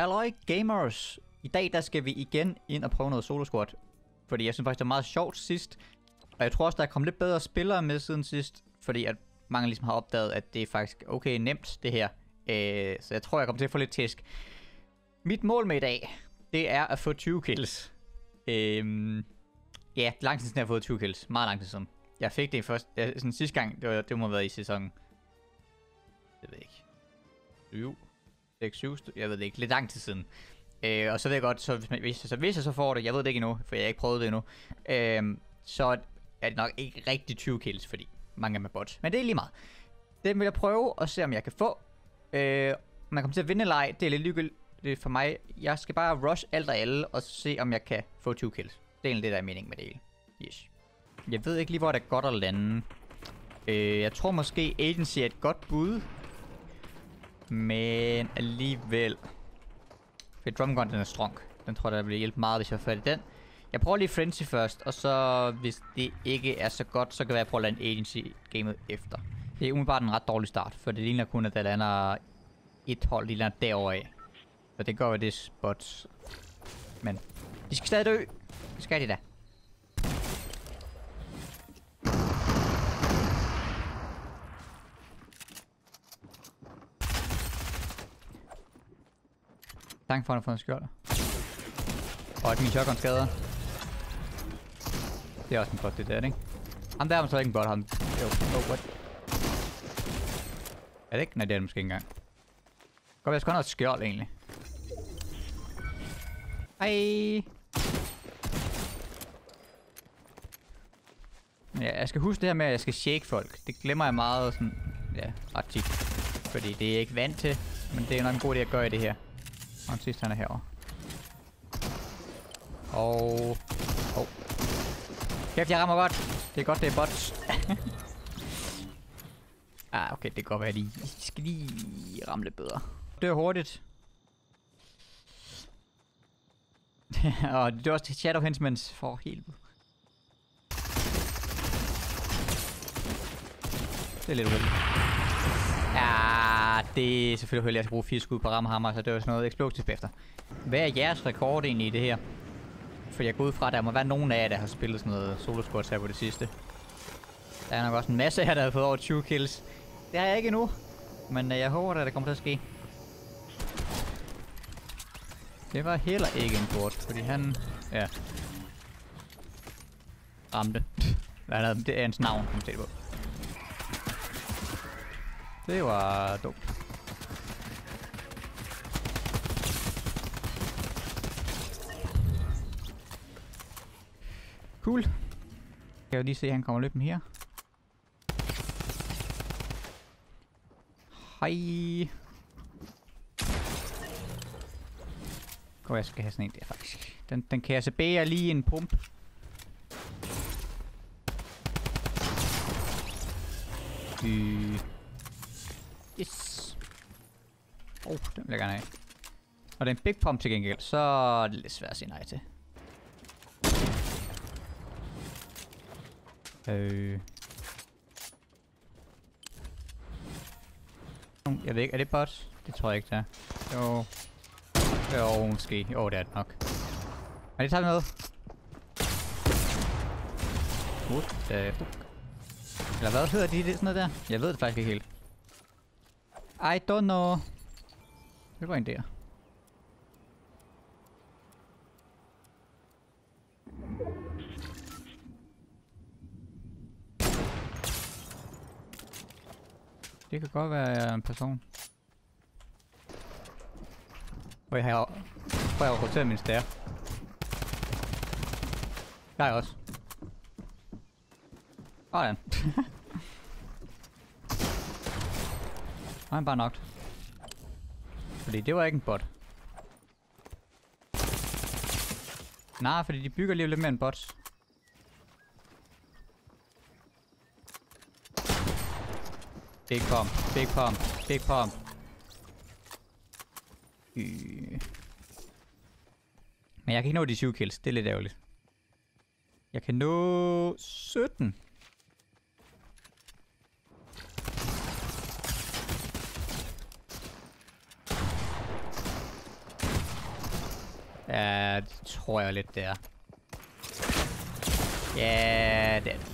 Halløj gamers! I dag der skal vi igen ind og prøve noget solo squad. Fordi jeg synes faktisk, det var meget sjovt sidst. Og jeg tror også, der er kommet lidt bedre spillere med siden sidst. Fordi at mange ligesom har opdaget, at det er faktisk okay nemt, det her. Øh, så jeg tror, jeg kommer til at få lidt tæsk. Mit mål med i dag, det er at få 20 kills. Øh, ja, lang tid siden jeg har fået 20 kills. Meget lang tid siden. Jeg fik det først, ja, sådan sidste gang, det, var, det må have været i sæson... Det ved jeg ikke. 7, 6, 7, jeg ved det ikke, lidt lang tid siden. Øh, og så ved jeg godt, så hvis, man, hvis, så hvis jeg så får det, jeg ved det ikke endnu, for jeg har ikke prøvet det endnu, øh, så er det nok ikke rigtig 20 kills, fordi mange af dem er bots. Men det er lige meget. Det vil jeg prøve og se, om jeg kan få. Øh, man kommer til at vinde eller ej, det er lidt lykkeligt for mig. Jeg skal bare rush alt og alle, og se, om jeg kan få 20 kills. Det er egentlig det, der er meningen med det hele. Yes. Jeg ved ikke lige, hvor det er godt at lande. Øh, jeg tror måske Agency er et godt bud. Men alligevel... For Drumgun, den er strong. Den tror jeg, der vil hjælpe meget, hvis jeg får fat i den. Jeg prøver lige Frenzy først, og så hvis det ikke er så godt, så kan jeg prøve at lande Agency-gamet efter. Det er umiddelbart en ret dårlig start, for det ligner kun, at der lander et hold, de lander derovre af. Så det går, jo det spot. spots. Men de skal stadig dø. Det skal de da. Tak for, at han har fået en skjold. Og at min shotgun skader. Det er også en bot, det der, ikke? Ham der er så ikke en bot, ham. Jo, oh, what? Er det ikke? Nej, det er det måske ikke engang. Godt, jeg skal have noget skjold, egentlig. Hej. Ja, jeg skal huske det her med, at jeg skal shake folk. Det glemmer jeg meget sådan, ja, ret tit. Fordi det er jeg ikke vant til, men det er nok en god idé at gøre i det her. Og den sidste, han er herovre. Og... Oh. Kæft, jeg rammer godt. Det er godt, det er bots. ah, okay, det kan godt være, at de skal lige ramme lidt bedre. Det er hurtigt. og det er også Shadow Henchmans for helvede. Det er lidt uheldigt. Ja, det er selvfølgelig uheldigt, at jeg skal bruge fire skud på rammehammer, så det er jo sådan noget eksplosivt efter. Hvad er jeres rekord egentlig i det her? For jeg går ud fra, at der må være nogen af jer, der har spillet sådan noget solo squads her på det sidste. Der er nok også en masse her, der har fået over 20 kills. Det har jeg ikke endnu. Men øh, jeg håber, at det kommer til at ske. Det var heller ikke en bort, fordi han... Ja. Ramte. Hvad er det? Det er hans navn, kan man se det på. Det var dumt. Cool. Jeg kan lige se, at han kommer løbende her. Hej. Godt, jeg skal have sådan en der faktisk. Den, den kan jeg så bære lige en pump. Øh. Yes. Oh, den vil jeg gerne have. Og det er en big pump til gengæld, så er det lidt svært at sige nej til. Øh. Jeg ved ikke, er det bot? Det tror jeg ikke, det er. Jo. Jo, måske. Jo, det er det nok. Har de taget noget? What the fuck? Eller hvad hedder de det sådan noget der? Jeg ved det faktisk ikke helt. I don't know. Det var en der. Det kan godt være en person. Hvor jeg har... Jeg har roteret min stær. Der er også. Sådan. Han er bare nok. Fordi det var ikke en bot. Nej, fordi de bygger lige lidt mere end bots. Big pump, big pump, big pump. Øh. Men jeg kan ikke nå de 7 kills, det er lidt ærgerligt. Jeg kan nå 17. Ja, det tror jeg lidt, det er. Ja, det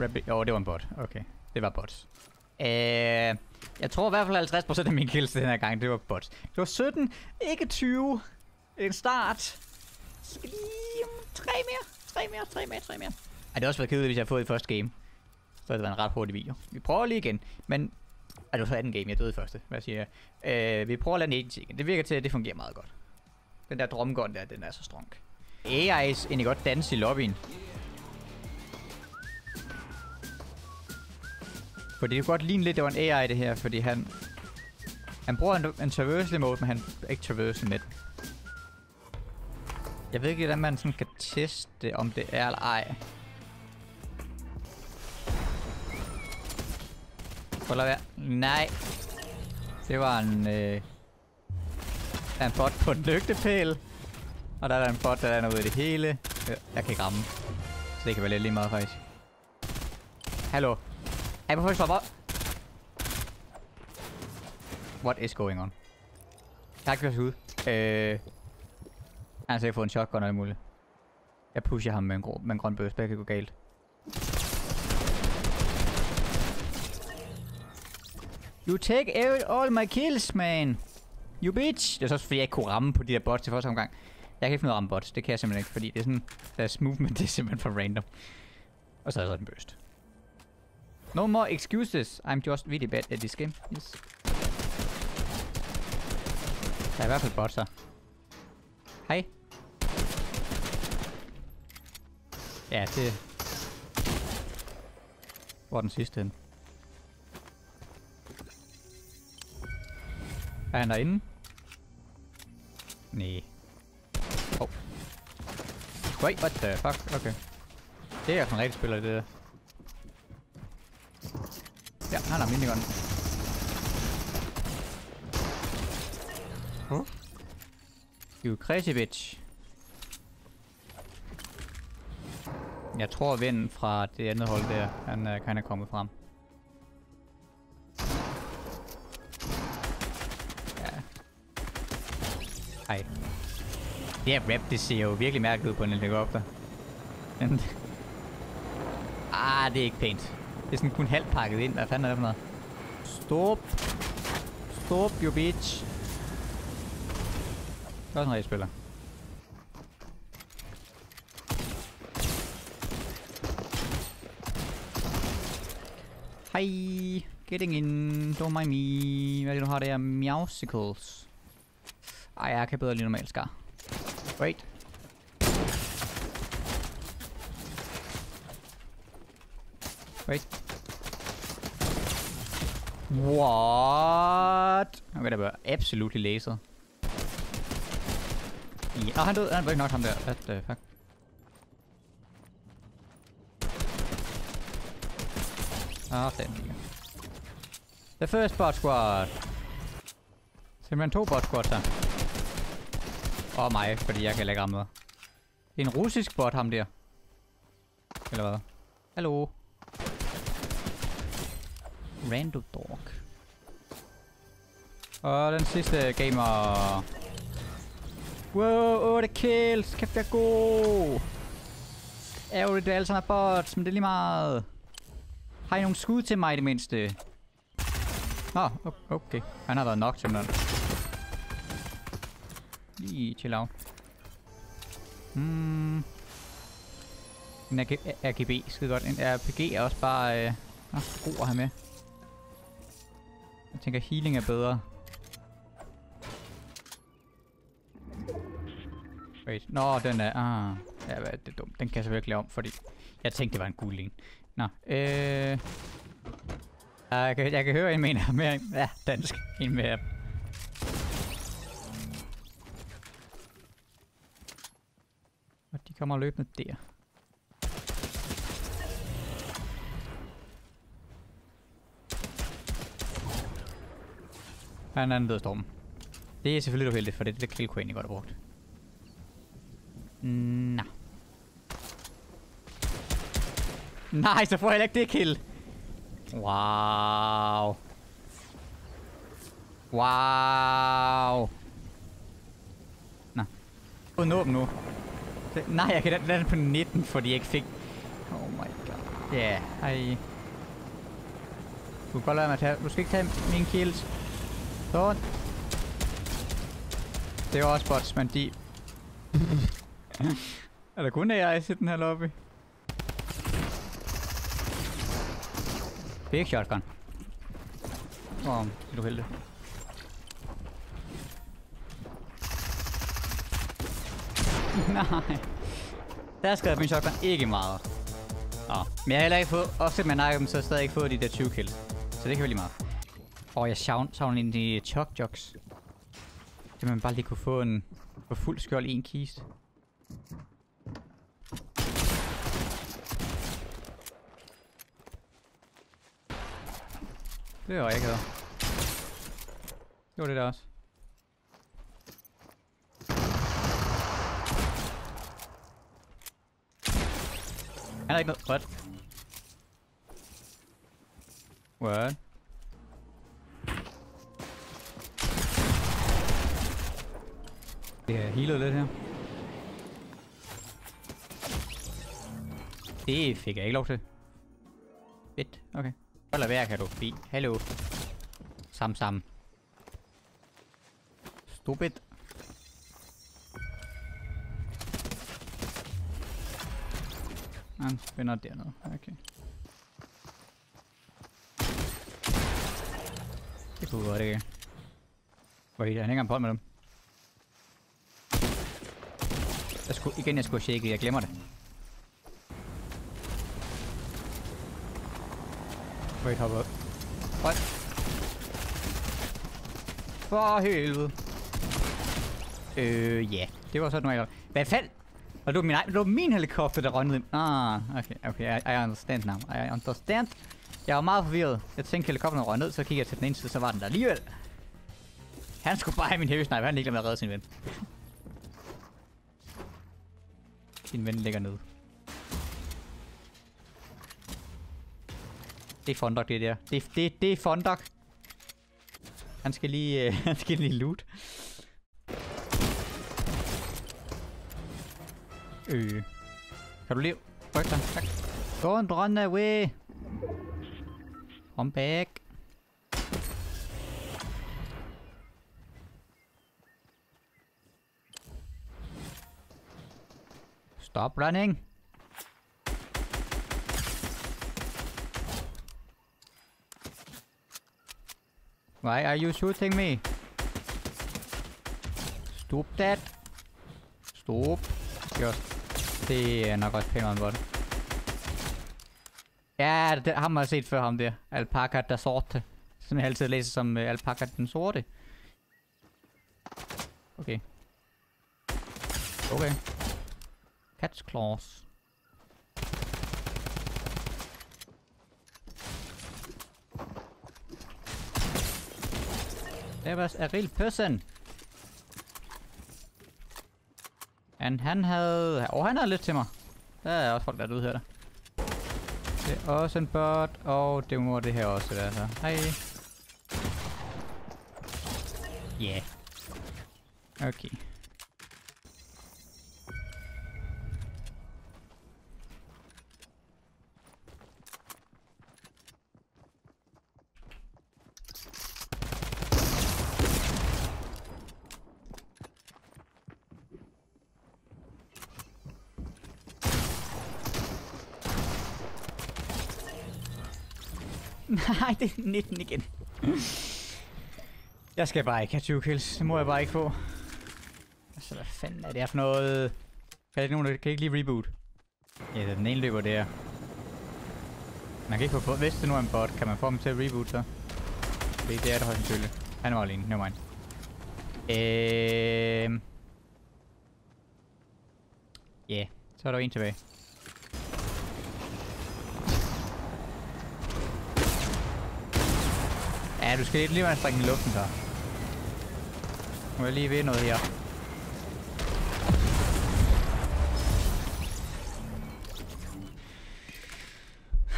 Rabbit. Jo, det var en bot. Okay, det var bots. Øh, jeg tror i hvert fald 50% af mine kills den her gang, det var bots. Det var 17, ikke 20. En start. Så skal lige tre mere, tre mere, tre mere, tre mere. Ej, det har også været kedeligt, hvis jeg har fået i første game. Så det været en ret hurtig video. Vi prøver lige igen, men... Ej, det var så anden game, jeg døde i første. Hvad siger jeg? Øh, vi prøver at lande den igen. Det virker til, at det fungerer meget godt. Den der drumgun der, den er så strong. AI's egentlig godt danse i lobbyen. For det kunne godt ligne lidt, det var en AI det her, fordi han... Han bruger en, en traversal mode, men han er ikke traversal med den. Jeg ved ikke, hvordan man sådan kan teste, om det er eller ej. Prøv at være. Nej. Det var en... Øh, der er en bot på en lygtepæl. Og der er en bot, der er ude i det hele. Jeg kan ikke ramme. Så det kan være lidt lige meget, faktisk. Hallo. Ej, hvorfor stopper? What is going on? Jeg har ud. Øh... Han har sikkert fået en shotgun eller muligt. Jeg pusher ham med en, grå, med en grøn bøs, det kan gå galt. You take all my kills, man. You bitch. Det er så også fordi, jeg ikke kunne ramme på de der bots til første omgang. Jeg kan ikke finde noget at ramme bots. Det kan jeg simpelthen ikke, fordi det er sådan... Deres movement det er simpelthen for random. Og så er der en burst. No more excuses. I'm just really bad at this game. Yes. Der er i hvert fald bots her. Hej. Ja, det... Hvor er den sidste hen? Er han derinde? Nej. Oh. Wait, what the fuck? Okay. Det er sådan en rigtig spiller, det der. Ja, han har minigun. Huh? You crazy bitch. Jeg tror, vinden fra det andet hold der, han uh, kan have kommet frem. Ja. Ej. Det her rap, det ser jo virkelig mærkeligt ud på en helikopter. Ah, det er ikke pænt. Det er sådan kun halvt pakket ind. Hvad fanden er det for noget? Stop. Stop, you bitch. Det er også en rigtig spiller. Hej. Getting in. Don't mind me. Hvad er det, du har der? Meowsicles. Ej, jeg kan bedre lige normalt skar. Wait. Wait. What? Okay, der var absolutely laser. Ja, oh, han døde. Han var ikke nok ham der. What the fuck? Ah, den lige. The first bot squad. Simpelthen to bot squads her. Og mig, fordi jeg kan lægge ramme En russisk bot ham der. Eller hvad? Hallo? Random Dog. Og den sidste gamer. Wow, 8 kills. Kæft, jeg er god. Ærgerligt, det er alle sammen er bots, men det er lige meget. Har I nogle skud til mig i det mindste? Nå, oh, okay. Han har været nok til mig. Lige chill out. Hmm. En RGB, skide godt. En RPG er også bare øh, god at have med. Jeg tænker, healing er bedre. Wait. Nå, den er... Ah. Ja, hvad, det dumt. Den kan jeg selvfølgelig om, fordi... Jeg tænkte, det var en gul en. Nå, øh... Ah, jeg kan, jeg kan høre en mener mere... Ja, dansk. En mere... Og de kommer løbende der. Han er død storm. Det er selvfølgelig uheldigt, for det er det kill Queen, I godt har brugt. Nå. Nej, så får jeg ikke det kill. Wow. Wow. Nå. Få nå dem nu. Nej, jeg kan lande på 19, fordi jeg ikke fik... Oh my god. Ja, yeah, hej. Du kan godt lade mig tage... Du skal ikke tage min kills. Sådan. Det er også bots, men de... er der kun AI i den her lobby? Big shotgun. Åh, oh, er du heldig. Nej. Der skrevet min shotgun ikke meget. Nå. Men jeg har heller ikke fået, også med nakken, så har jeg stadig ikke fået de der 20 kills. Så det kan være lige meget. Og jeg savner egentlig chok jocks. Det man bare lige kunne få en få fuld skjold i en kiste. Det var ikke der. Det var det der også. Han er ikke noget rødt. What? Det er healet lidt her. Det fik jeg ikke lov til. Fedt, okay. Hold da være, kan du Fint. Hallo. Sam sam. Stupid. Han spænder dernede. Okay. Det kunne godt ikke. Wait, han hænger en på med dem. Jeg skulle, igen, jeg skulle shake jeg glemmer det. Wait, hop op. What? For helvede. Øh, ja. Yeah. Det var sådan noget. Hvad fald? Og det var min, det var min helikopter, der rønnede ind. Ah, okay, okay, I, I understand now. I understand. Jeg var meget forvirret. Jeg tænkte, helikopteren røg ned, så kiggede jeg til den ene side, så var den der alligevel. Han skulle bare have min heavy sniper, han ligeglad med at redde sin ven. Din ven ligger ned. Det er Fondok, det der. Det, det, det er Fondok. Han skal lige, øh, han skal lige loot. Øh. Kan du lige rykke dig? Tak. Don't run away. Come back. Stop running. Why are you shooting me? Stop that. Stop. Just. Det er nok også pænt en bot. Ja, det har man set før ham der. Alpaca der sorte. Som jeg altid læser som uh, alpaca den sorte. Okay. Okay. Cat's claws. There was a real person. And han havde... Og oh, han havde lidt til mig. Der er også folk, der er ude her. Der. Det er også en bot, og det må det her også være så. Hej. Yeah. Okay. Nej, det er 19 igen. Jeg skal bare ikke have 20 kills. Det må jeg bare ikke få. Altså, hvad fanden er det her for noget? Kan ikke nogen, der kan ikke lige reboot? Ja, den ene løber der. Man kan ikke få. Hvis det nu er en bot, kan man få dem til at reboot så? Det, det er det højst sandsynligt. Han var alene. Never mind. Øhm... Ja, yeah. så er der en tilbage. Ja, du skal lige være strække i luften der. Må er jeg lige ved noget her.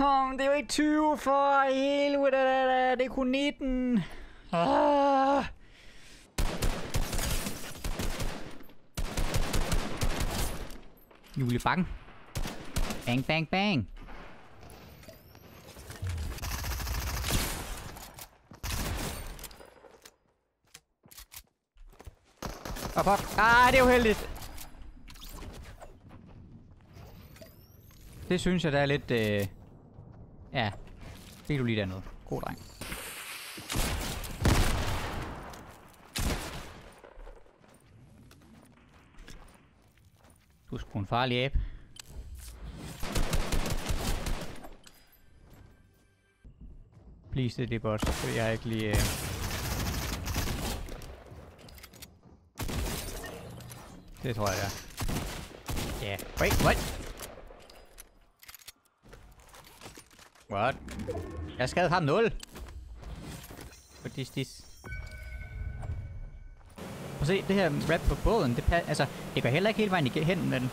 Oh, det er jo ikke 20 for helvede, det er kun 19. Ah. Julie Bang. Bang, bang, bang. Op, op. Ah, det er uheldigt. Det synes jeg, der er lidt... Øh... Ja. Det du lige dernede. God dreng. Du er sgu en farlig abe. Please, det er det boss, jeg er ikke lige... Øh... Det tror jeg, det er. Ja. Yeah. Wait, what? What? Jeg skadede ham 0. What is this? Prøv at se, det her rap på båden, det, altså, det går heller ikke hele vejen igen hen, men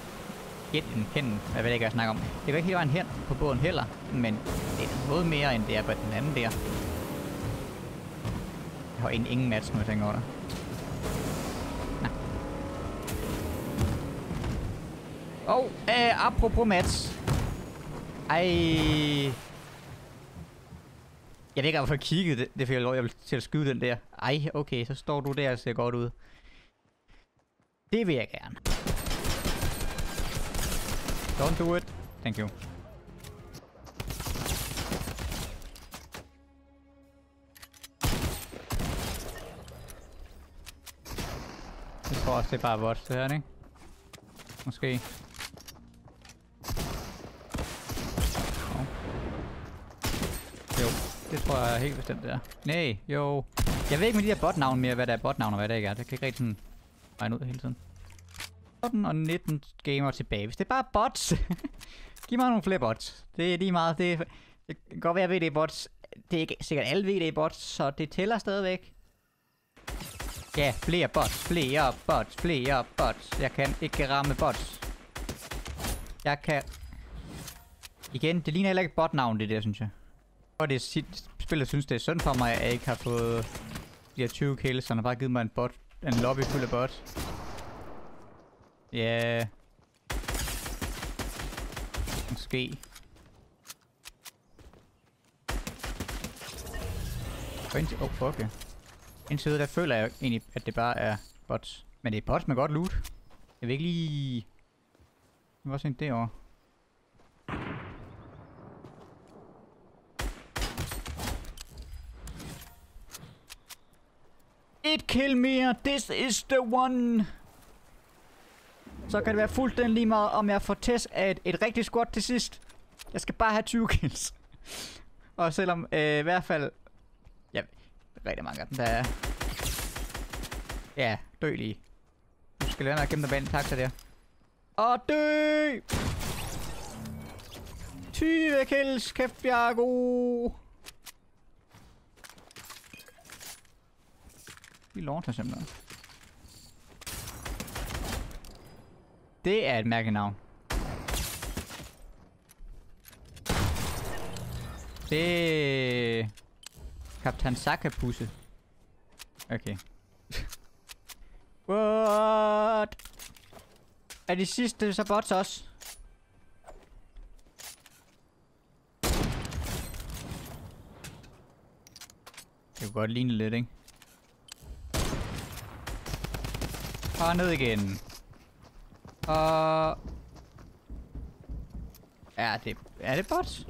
hen, hen, jeg ved ikke, hvad jeg snakker om. Det går ikke hele vejen hen på båden heller, men det er noget mere, end det er på den anden der. Jeg har ingen match nu, jeg tænker over det. Og øh, apropos Mats. Ej. Jeg ved ikke, hvorfor jeg kiggede. Det, det fik jeg lov, jeg vil til at skyde den der. Ej, okay, så står du der og ser godt ud. Det vil jeg gerne. Don't do it. Thank you. Jeg tror også, det er bare bots, det her, ikke? Måske. Det tror jeg helt bestemt, det er. Nej, jo. Jeg ved ikke med de her botnavn mere, hvad der er botnavn og hvad der ikke er. Det kan ikke rigtig sådan regne ud hele tiden. 14 og 19 gamer tilbage. Hvis det er bare bots. Giv mig nogle flere bots. Det er lige meget. Det, er, det kan godt være, at er bots. Det er ikke sikkert alle VD bots, så det tæller stadigvæk. Ja, flere bots, flere bots, flere bots. Jeg kan ikke ramme bots. Jeg kan... Igen, det ligner heller ikke botnavn, det der, synes jeg. Og det er sit spillet synes, det er synd for mig, at jeg ikke har fået de her 20 kills, så han har bare givet mig en bot. En lobby fuld af bot. Ja. Yeah. Måske. Og indtil... Oh, fuck yeah. Indtil der føler jeg egentlig, at det bare er bots. Men det er bots med godt loot. Jeg vil ikke lige... Det var også en derovre. Kill mere. This is the one. Så kan det være fuldstændig lige meget, om jeg får test af et, et rigtigt squat til sidst. Jeg skal bare have 20 kills. Og selvom øh, i hvert fald... Ja, rigtig mange af dem, der er... Ja, dø lige. Du skal lade mig at gemme dig bag en taxa der. Og dø! 20 kills, kæft jeg er god. Vi launcher simpelthen. Det er et mærkeligt navn. Det er... Kaptajn Sakapusse. Okay. What? Er de sidste så bots også? Det kunne godt ligne lidt, ikke? Og ned igen. Og... Er det... Er det bots?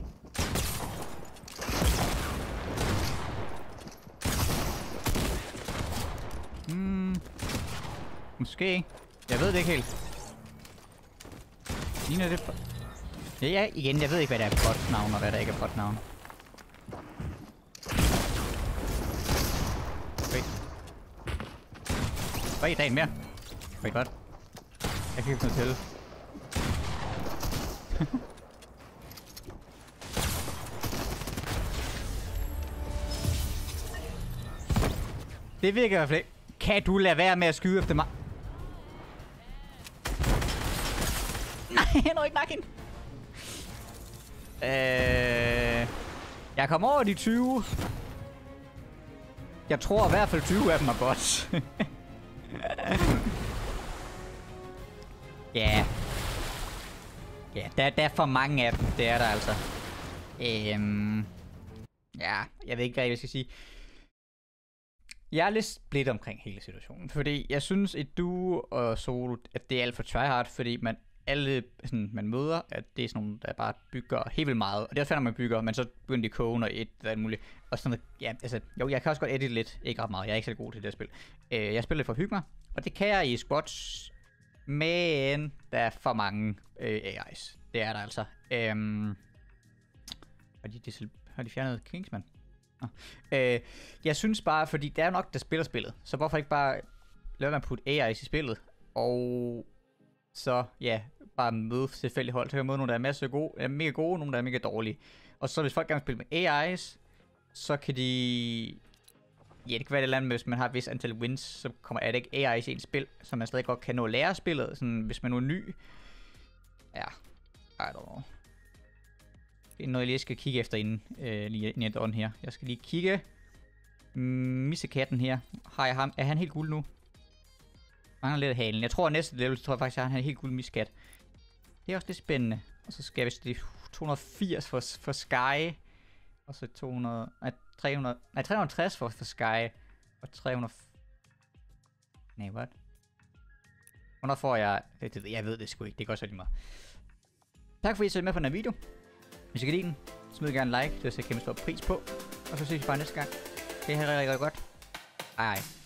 Hmm. Måske. Jeg ved det ikke helt. Ligner det... Ja, ja, igen, jeg ved ikke, hvad der er bots navn og hvad der ikke er bots navn. Wait. Wait, der er mere. Wait, what? Jeg kan ikke noget til. det virker i hvert fald. Kan du lade være med at skyde efter mig? Nej, jeg når ikke nakke hende. Øh... Jeg kommer over de 20. Jeg tror i hvert fald 20 af dem er bots. Ja. Ja, der, der er for mange af dem. Det er der altså. Øhm, ja, jeg ved ikke, hvad jeg skal sige. Jeg er lidt splittet omkring hele situationen, fordi jeg synes, at du og solo, at det er alt for tryhard, fordi man alle, sådan, man møder, at det er sådan nogle, der bare bygger helt vildt meget. Og det er også fandme, man bygger, men så begynder de kogen og et eller andet muligt. Og sådan noget, ja, altså, jo, jeg kan også godt edit lidt, ikke ret meget, jeg er ikke så god til det her spil. Øh, jeg spiller lidt for at hygge mig, og det kan jeg i squats, men der er for mange øh, AI's. Det er der altså. Øhm, har, de, de, har de fjernet Kingsman? Nå. Øh, jeg synes bare, fordi det er nok, der spiller spillet. Så hvorfor ikke bare lade man putte AI's i spillet? Og så, ja, bare møde selvfølgelig hold. Så kan jeg møde nogle, der er masser gode, er mega gode, nogle, der er mega dårlige. Og så hvis folk gerne vil spille med AI's, så kan de Ja, det kan være det andet, hvis man har et vis antal wins, så kommer er det ikke AI i et spil, så man stadig godt kan nå at lære spillet, sådan, hvis man nu er ny. Ja, I don't know. Det er noget, jeg lige skal kigge efter inden, øh, lige inden jeg her. Jeg skal lige kigge. Mm, Missekatten her. Har jeg ham? Er han helt guld nu? Mangler lidt af halen. Jeg tror, at næste level, tror jeg faktisk, at han er helt guld miskat. Det er også lidt spændende. Og så skal jeg vist 280 for, for Sky. Og så 200... Nej, 300... Nej, 360 for, for Sky. Og 300... Nej, what? Hvornår får jeg... Det, det, jeg ved det sgu ikke. Det går så lige meget. Tak fordi I så med på den her video. Hvis I kan lide den, smid gerne en like. Det er så kæmpe stor pris på. Og så ses vi bare næste gang. Det er rigtig, rigtig godt. Hej.